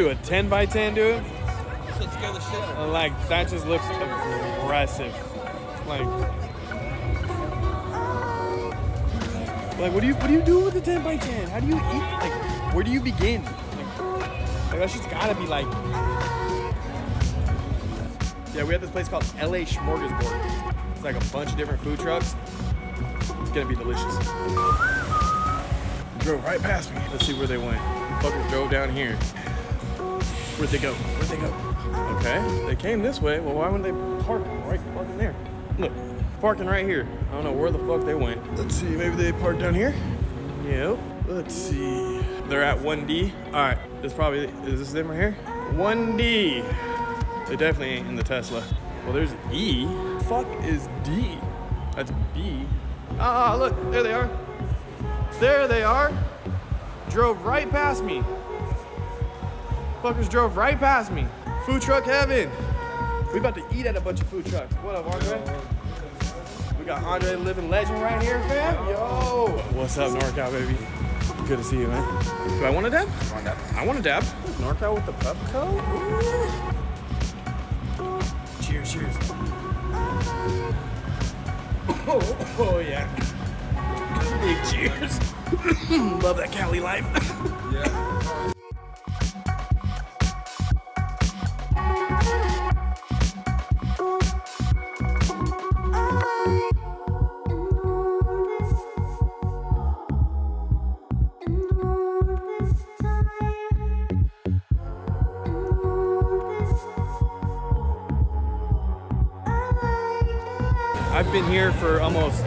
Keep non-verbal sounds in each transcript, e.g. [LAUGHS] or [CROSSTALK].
Do a 10 by 10, dude. Should scare the shit out of Like that just looks aggressive. Like, like what do you what do you do with the 10 by 10? How do you eat? Like, where do you begin? Like, like that shit's gotta be like. Yeah, we have this place called LA Smorgasburg. It's like a bunch of different food trucks. It's gonna be delicious. Drove right past me. Let's see where they went. Fuckers drove down here. Where'd they go? Where'd they go? Okay, they came this way. Well, why wouldn't they park right parking there? Look, parking right here. I don't know where the fuck they went. Let's see, maybe they parked down here? Yep. Let's see. They're at 1D. All right, this probably, is this them right here? 1D. They definitely ain't in the Tesla. Well, there's E. Fuck is D? That's B. Ah, look, there they are. There they are. Drove right past me. Fuckers drove right past me. Food truck heaven. We about to eat at a bunch of food trucks. What up, Andre? We got Andre Living Legend right here, fam. Yo. What's up, NorCal, baby? Good to see you, man. Do I want a dab? I want a dab. NorCal with the Puffco? Cheers, cheers. Oh, [COUGHS] oh yeah. Big cheers. [COUGHS] Love that Cali life. Yeah. I've been here for almost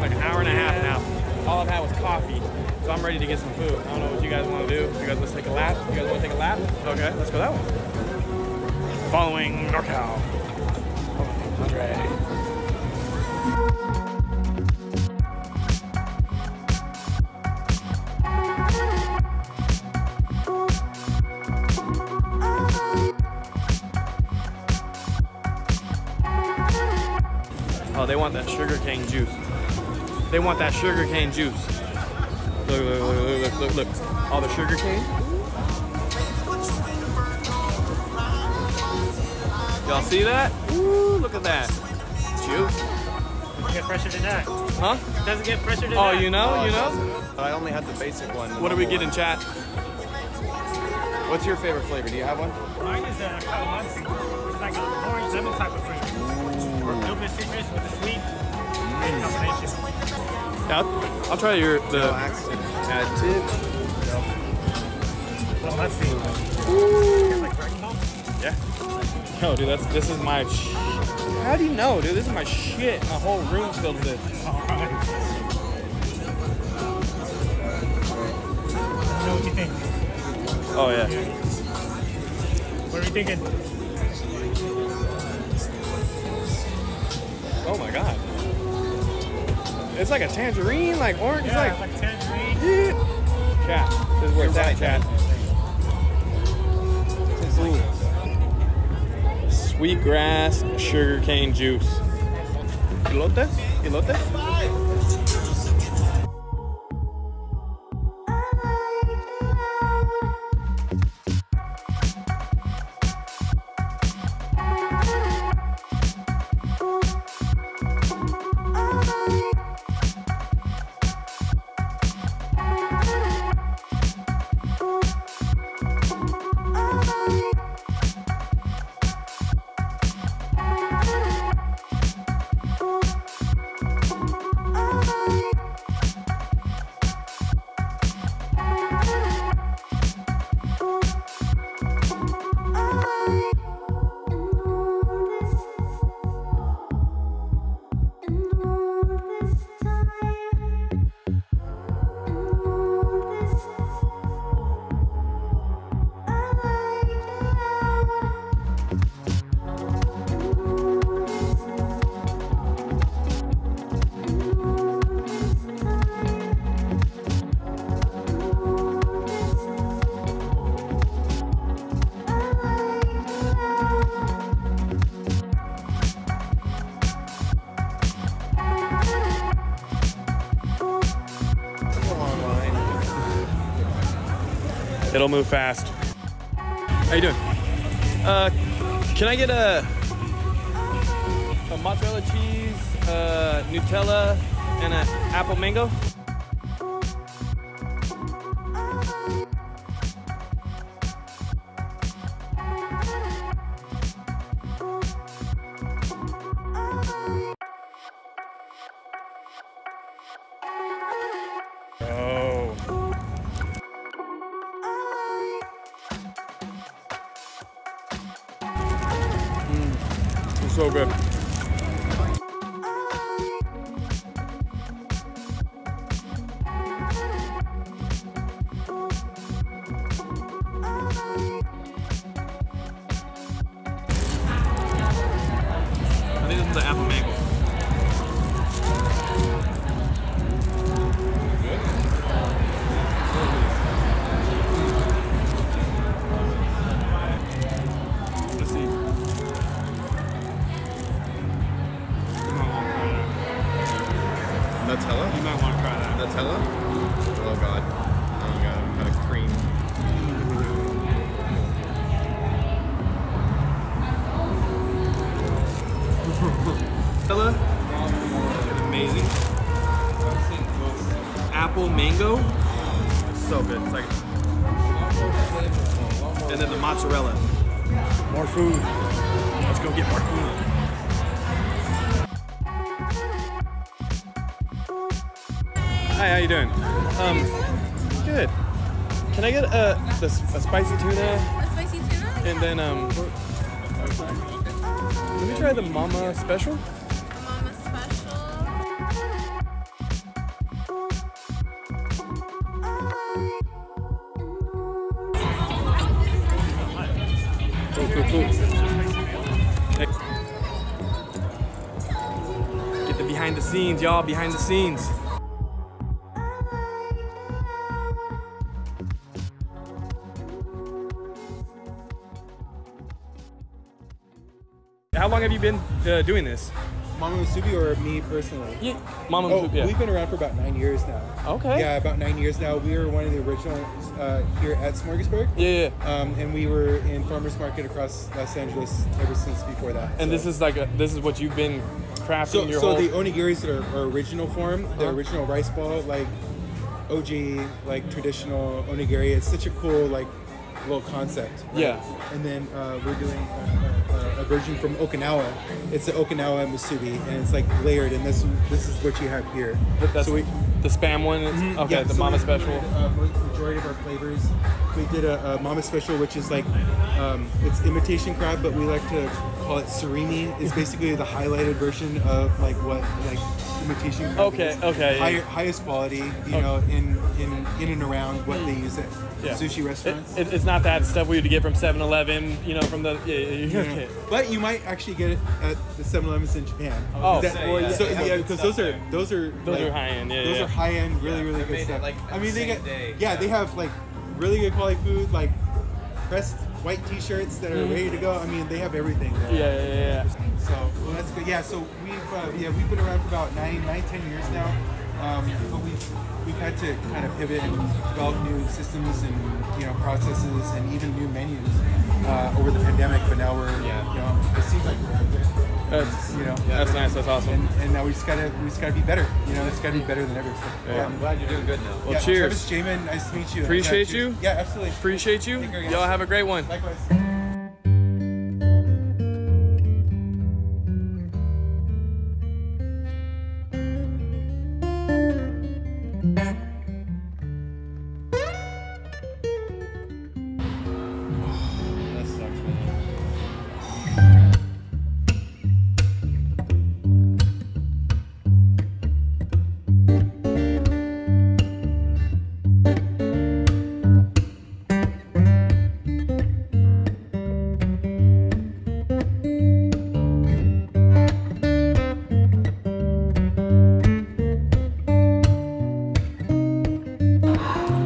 like an hour and a half now. All I've had was coffee, so I'm ready to get some food. I don't know what you guys want to do. You guys let's take a lap. You guys want to take a lap? Okay, let's go that way. Following NorCal. Andre. Oh, they want that sugar cane juice. They want that sugar cane juice. Look, look, look, look, look, look, look. All the sugar cane. Y'all see that? Ooh, look at that. Juice. Doesn't get fresher than that. Huh? Doesn't get fresher than Oh, that. you know, you know? But I only had the basic one. the What do we normal get in chat? What's your favorite flavor? Do you have one? Mine is uh, a calamansi, which is like an orange lemon type of fruit. A little bit citrus with the sweet. Great combination. Yeah, I'll, I'll try your No the. accent. Add tip. Calamansi. It's like dragon ball. Yeah. Yo, dude, that's this is my. Sh- How do you know, dude? This is my shit. My whole room's filled with this. Alright. So what you think? Oh yeah. What are you thinking? Oh my god. It's like a tangerine, like orange. Yeah, It's like, like tangerine. yeah. Chat. This is where it's at, chat. Sweetgrass sugarcane juice. Elotes? Elotes? It'll move fast. How you doing? Uh, can I get a a mozzarella cheese, uh, Nutella, and an apple mango? Apple mango, so good. It's like, and then the mozzarella. More food. Let's go get more food. Hi, how you doing? Um, good. Can I get a, the, a spicy tuna A spicy tuna? and then um? Let me try the mama special. Scenes, y'all. Behind the scenes. How long have you been uh, doing this? Mama Musubi or me personally? Yeah, Mama. Oh, yeah. we've been around for about nine years now. Okay. Yeah, about nine years now. We were one of the originals uh, here at Smorgasburg. Yeah, yeah. Um, and we were in farmers market across Los Angeles ever since before that. And so. this is like a, this is what you've been crafting so, your so whole. the onigiris that are, are original form, the Uh-huh. original rice ball, like OG, like traditional onigiri. It's such a cool like little concept. right? Yeah. And then uh, we're doing a, a, a version from Okinawa. It's the Okinawa musubi, and it's like layered. And this this is what you have here. That's so we, the spam one. Mhm, Okay, yeah, the so mama special. did, uh, majority of our flavors. We did a, a mama special, which is like um, it's imitation crab, but we like to call it surimi. It's basically the highlighted version of like what like imitation crab Okay, is. okay, yeah. Highest quality, you Okay. know, in in in and around what they use at Yeah. sushi restaurants. it- it's not that stuff we had to get from 7-Eleven, you know, from the. Yeah, yeah, yeah, okay. But you might actually get it at the 7-Elevens in Japan. Oh, That- say, yeah, so yeah, because those are those are Those like, are high end, yeah, those yeah. are high end, really really they're good made stuff. like, I mean, they get day. yeah, they have like really good quality food, like pressed white T-shirts that are Mhm. ready to go. I mean, they have everything. There. Yeah, yeah, yeah, yeah. So well, that's good. Yeah, so we've uh, yeah we've been around for about nine nine ten years now, um, but we've we've had to kind of pivot and develop new systems and you know processes and even new menus uh, over the pandemic. But now we're Yeah. you know it seems like we're That's, you know that's nice. That's awesome. and, and now we just gotta we just gotta be better. You know, it's gotta be better than ever. So, Yeah. I'm glad you're doing good now. Well, yeah, cheers. Travis Jamin, nice to meet you. Appreciate Yeah, you. Yeah, absolutely. Appreciate you. Care. Y'all have a great one. Likewise.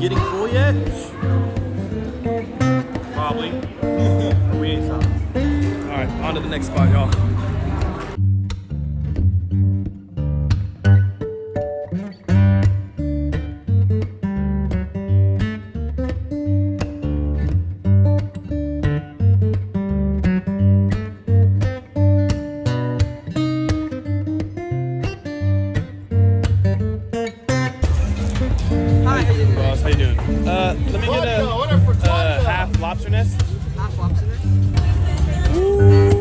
Getting full yet? Probably. [LAUGHS] we ain't stopped. All right, on to the next spot, y'all. Hi, how you doing? Boss, how you doing? Uh, let me get a, uh, half lobster nest. Half lobster nest? Ooh.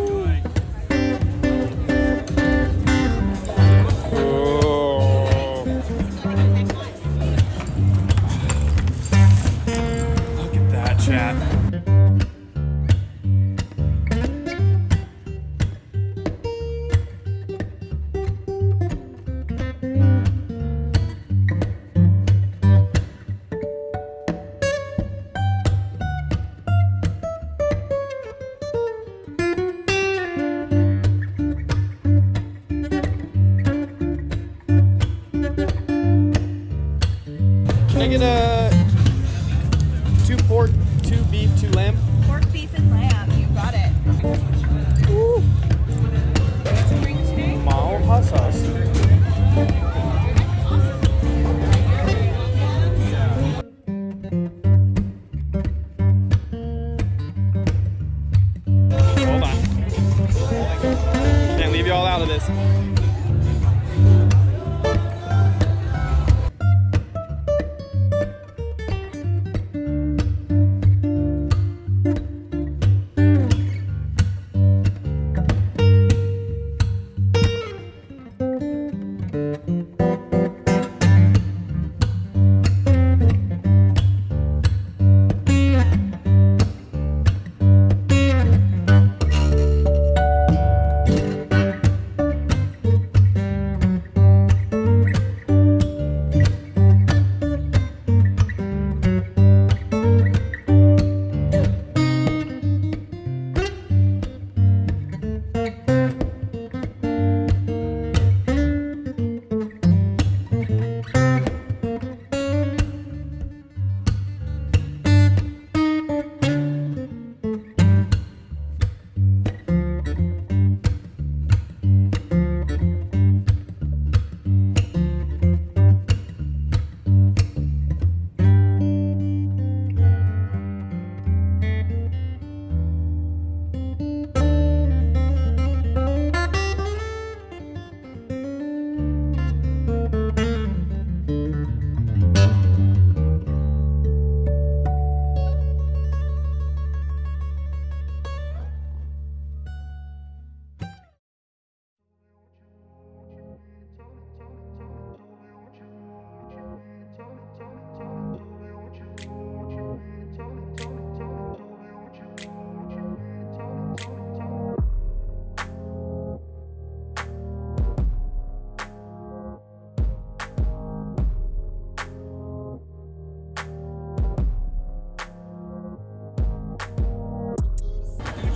Can't leave you all out of this.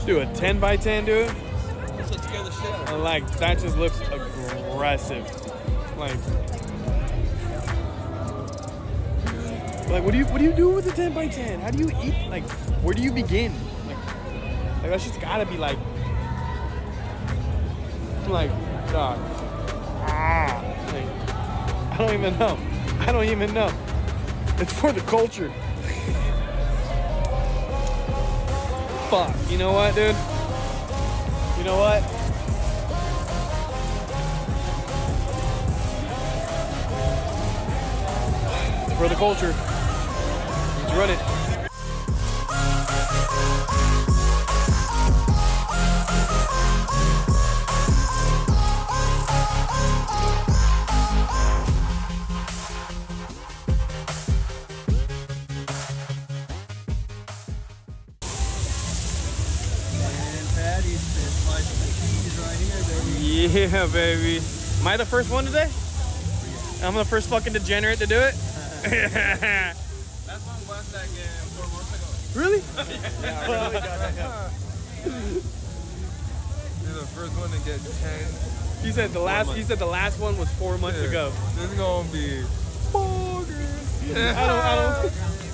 Do a 10 by 10, dude. And like that just looks aggressive. Like, like what do you what do you do with a 10 by 10? How do you eat? Like, where do you begin? Like, like that's just gotta be like, like, dog. Ah, like, I don't even know. I don't even know. It's for the culture. [LAUGHS] You know what, dude? You know what? For the culture. Let's run it. Yeah, baby. Am I the first one today? I'm the first fucking degenerate to do it? One was like uh, four months ago. really? [LAUGHS] You're the first one to get 10. You said the last. You said the last one was four months Yeah. ago. This is gonna be boggers. I don't. I don't. [LAUGHS]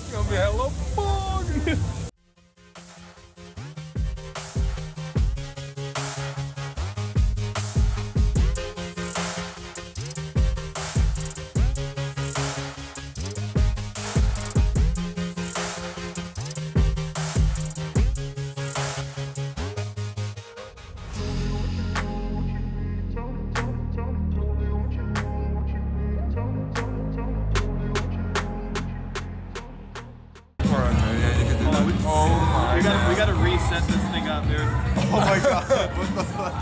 reset this thing up, dude. Oh my god, what the fuck?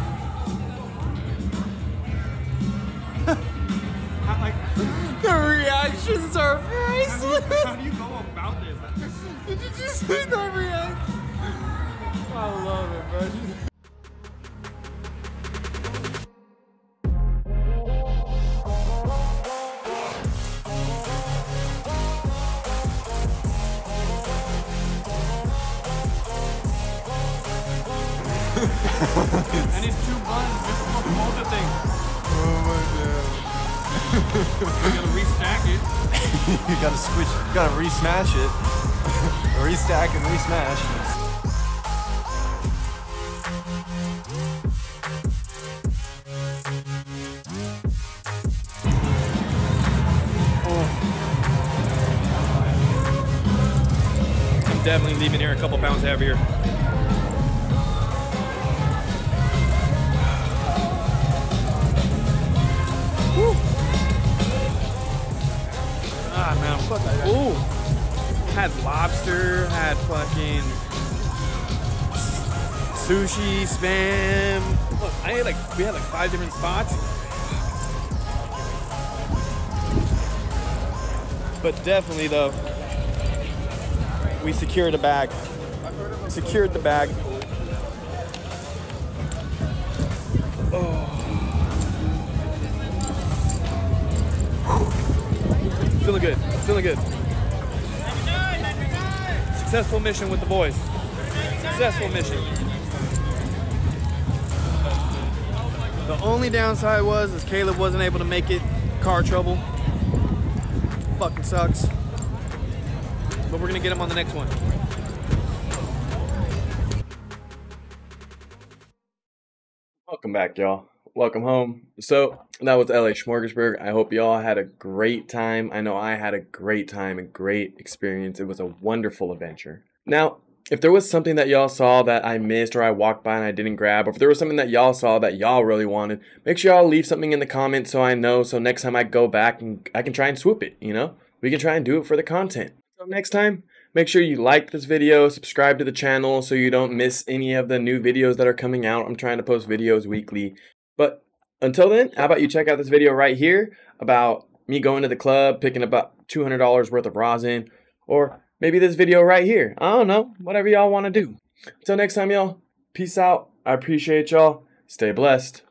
How, like, The reactions are priceless. how do you go about this? Did you just see that reaction? I love it, bro. Thing. Oh my We gotta restack it. you gotta switch, you gotta resmash it. [LAUGHS] Restack and resmash. I'm definitely leaving here a couple pounds heavier. Ah man, fuck that. Ooh. Had lobster, had fucking sushi, spam. Look, I like we had like five different spots. But definitely though, we secured a bag. Secured the bag. Feeling good. Successful mission with the boys. Successful mission. The only downside was is Caleb wasn't able to make it. Car trouble. Fucking sucks. But we're gonna get him on the next one. Welcome back, y'all. Welcome home. So that was LA Smorgasburg. I hope y'all had a great time. I know I had a great time, a great experience. It was a wonderful adventure. Now, if there was something that y'all saw that I missed or I walked by and I didn't grab, or if there was something that y'all saw that y'all really wanted, make sure y'all leave something in the comments so I know. So next time I go back and I can try and swoop it, you know? We can try and do it for the content. So next time, make sure you like this video, subscribe to the channel so you don't miss any of the new videos that are coming out. I'm trying to post videos weekly. Until then, how about you check out this video right here about me going to the club, picking up about $200 worth of rosin, or maybe this video right here. I don't know, whatever y'all want to do. Until next time, y'all, peace out. I appreciate y'all. Stay blessed.